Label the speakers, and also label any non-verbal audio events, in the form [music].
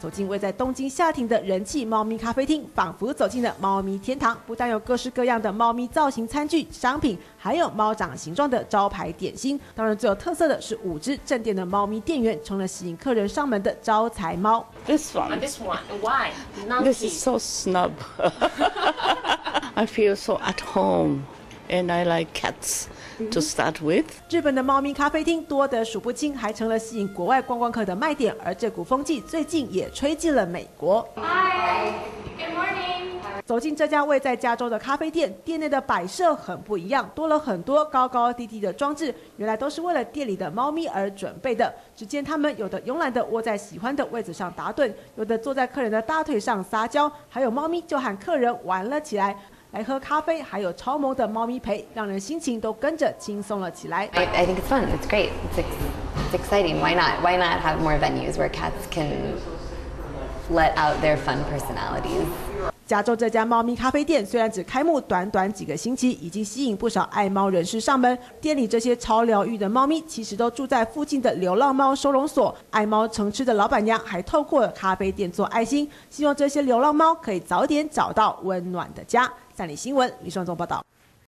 Speaker 1: 走进位在东京下町的人气猫咪咖啡厅，仿佛走进了猫咪天堂。不但有各式各样的猫咪造型餐具、商品，还有猫掌形状的招牌点心。当然，最有特色的是五只正店的猫咪店员，成了吸引客人上门的招财猫。
Speaker 2: This one.
Speaker 3: This one. Why?
Speaker 2: This is so snub. [laughs] I feel so at home, and I like cats to start with.
Speaker 1: 日本的猫咪咖啡厅多得数不清，还成了吸引国外观光客的卖点。而这股风气最近也吹进了美国。
Speaker 3: Hi. Good morning.
Speaker 1: 走进这家位在加州的咖啡店，店内的摆设很不一样，多了很多高高低低的装置，原来都是为了店里的猫咪而准备的。只见它们有的慵懒地窝在喜欢的位置上打盹，有的坐在客人的大腿上撒娇，还有猫咪就喊客人玩了起来。来喝咖啡，还有超萌的猫咪陪，让人心情都跟着轻松了起来。
Speaker 4: I, I think it's fun. It's great. It's, ex- it's exciting. Why not? Why not have more venues where cats can let out their fun personalities?
Speaker 1: 加州这家猫咪咖啡店虽然只开幕短短几个星期，已经吸引不少爱猫人士上门。店里这些超疗愈的猫咪，其实都住在附近的流浪猫收容所。爱猫成痴的老板娘还透过咖啡店做爱心，希望这些流浪猫可以早点找到温暖的家。三里新闻李双宗报道。